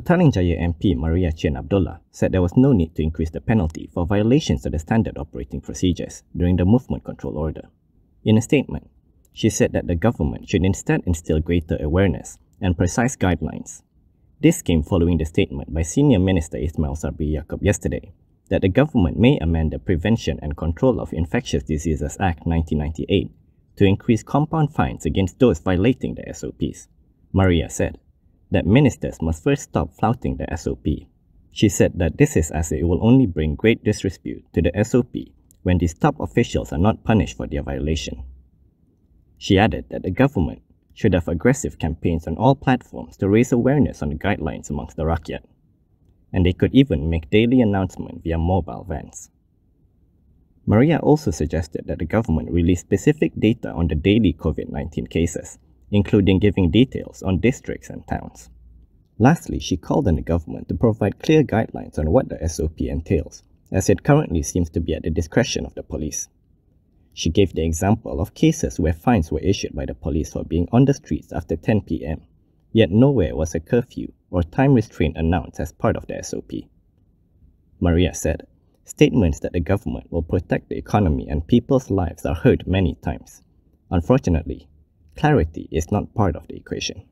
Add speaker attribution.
Speaker 1: Petaling Jaya MP Maria Chin Abdullah said there was no need to increase the penalty for violations of the standard operating procedures during the movement control order. In a statement, she said that the government should instead instill greater awareness and precise guidelines. This came following the statement by Senior Minister Ismail Sabri Yaakob yesterday that the government may amend the Prevention and Control of Infectious Diseases Act 1998 to increase compound fines against those violating the SOPs. Maria said, that ministers must first stop flouting the SOP. She said that this is as it will only bring great disrepute to the SOP when these top officials are not punished for their violation. She added that the government should have aggressive campaigns on all platforms to raise awareness on the guidelines amongst the rakyat, and they could even make daily announcements via mobile vans. Maria also suggested that the government release specific data on the daily COVID-19 cases including giving details on districts and towns. Lastly, she called on the government to provide clear guidelines on what the SOP entails, as it currently seems to be at the discretion of the police. She gave the example of cases where fines were issued by the police for being on the streets after 10 pm, yet nowhere was a curfew or time restraint announced as part of the SOP. Maria said, statements that the government will protect the economy and people's lives are heard many times. Unfortunately, clarity is not part of the equation.